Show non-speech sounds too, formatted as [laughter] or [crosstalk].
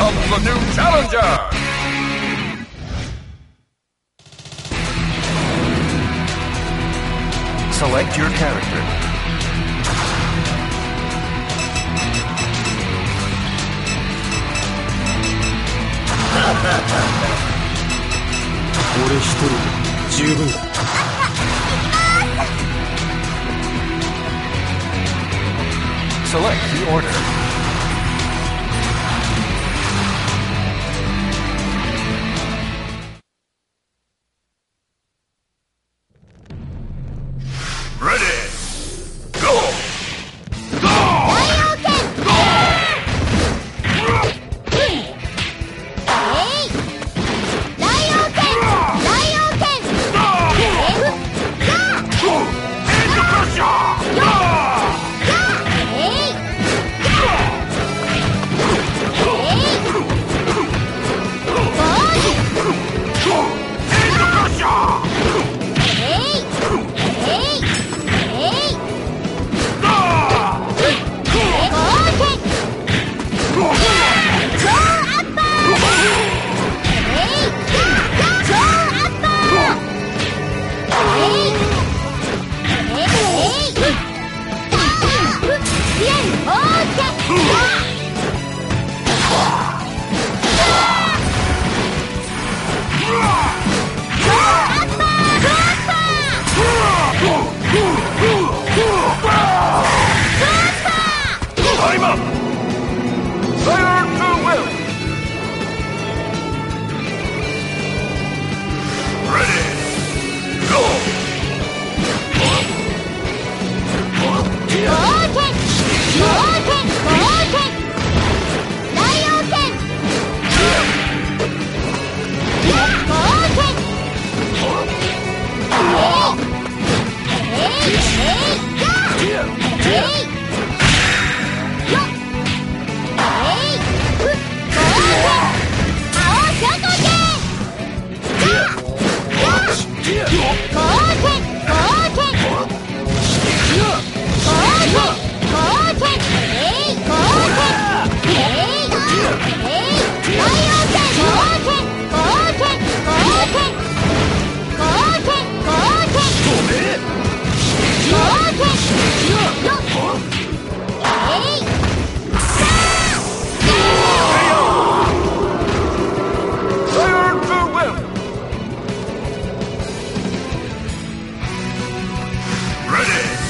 comes the new challenger! Select your character. [laughs] Select the order. Charge! Hey, Yeah! Hey, Ready!